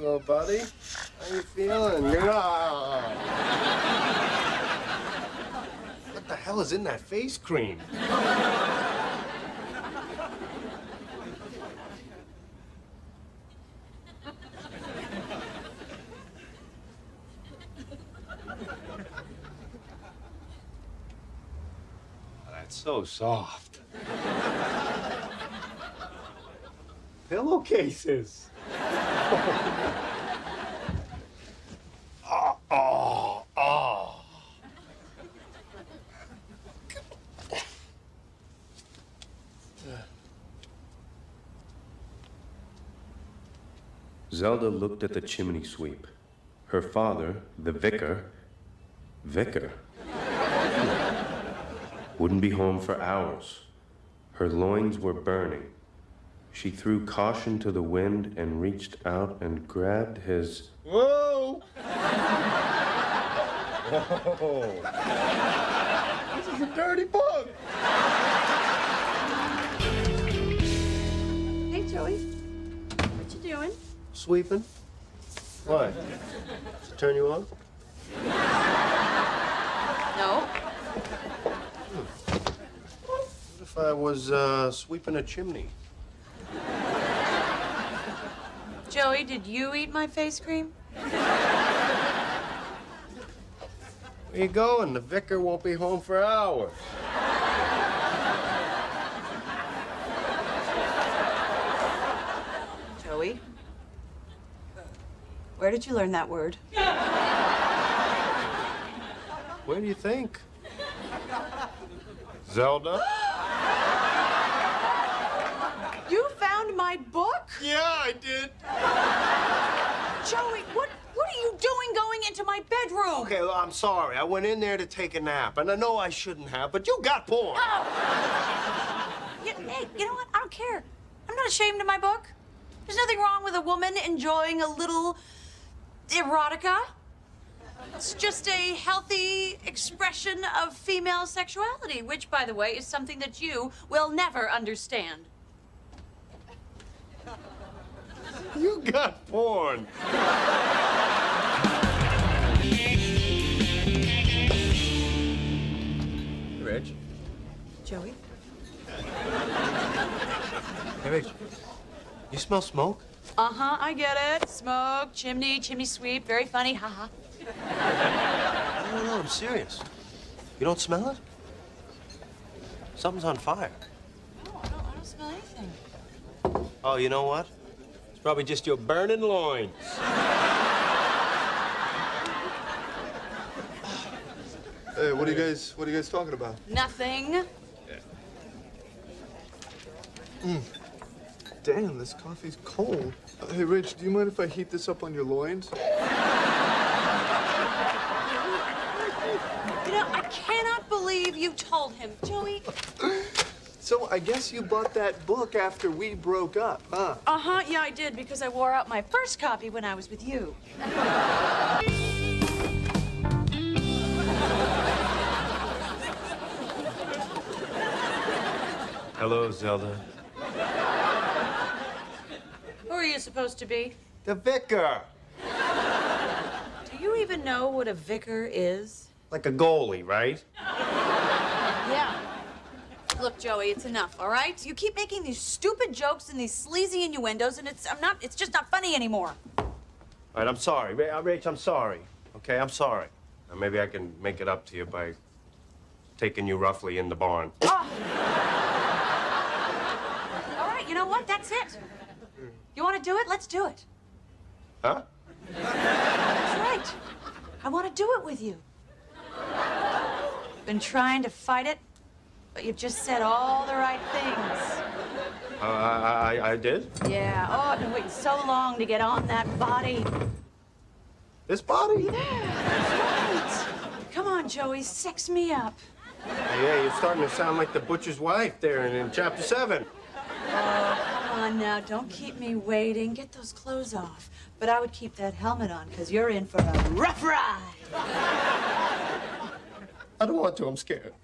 little buddy. How you feeling? Ah. What the hell is in that face cream? That's so soft. Pillowcases. Oh, oh, oh. Zelda looked at the chimney sweep. Her father, the vicar, vicar, wouldn't be home for hours. Her loins were burning. She threw caution to the wind and reached out and grabbed his. Whoa! Whoa! This is a dirty book. Hey, Joey. What you doing? Sweeping? What? Does it turn you on? No. What if I was uh, sweeping a chimney? Joey, did you eat my face cream? Where you going? The vicar won't be home for hours. Joey? Where did you learn that word? Where do you think? Zelda? You found my book? Yeah, I did. Joey, what what are you doing going into my bedroom? Okay, well, I'm sorry. I went in there to take a nap, and I know I shouldn't have, but you got porn. Oh. You, hey, you know what? I don't care. I'm not ashamed of my book. There's nothing wrong with a woman enjoying a little erotica. It's just a healthy expression of female sexuality, which, by the way, is something that you will never understand. You got porn. Rach. Joey? Hey, Rach. You smell smoke? Uh huh, I get it. Smoke, chimney, chimney sweep, very funny, haha. No, no, no, I'm serious. You don't smell it? Something's on fire. No, I don't, I don't smell anything. Oh, you know what? It's probably just your burning loins. Hey, what are you guys what are you guys talking about? Nothing. Damn, this coffee's cold. Uh, hey, Rach, do you mind if I heat this up on your loins? You know, I cannot believe you told him. Joey? So I guess you bought that book after we broke up, huh? Uh huh, yeah, I did because I wore out my first copy when I was with you. Hello, Zelda. Who are you supposed to be? The vicar. Do you even know what a vicar is? Like a goalie, right? Yeah. Look, Joey, it's enough, all right? You keep making these stupid jokes and these sleazy innuendos, and it's I'm not it's just not funny anymore. All right, I'm sorry. Uh, Rach, I'm sorry. Okay, I'm sorry. Now, maybe I can make it up to you by taking you roughly in the barn. All right, you know what? That's it. You want to do it? Let's do it. Huh? That's right. I want to do it with you. Been trying to fight it, but you've just said all the right things. Uh, I, I, I did? Yeah. Oh, I've been waiting so long to get on that body. This body? Yeah. Right. Come on, Joey, sex me up. Yeah, you're starting to sound like the butcher's wife there in, in chapter seven. Oh, Come on now, don't keep me waiting. Get those clothes off. But I would keep that helmet on, because you're in for a rough ride. I don't want to. I'm scared.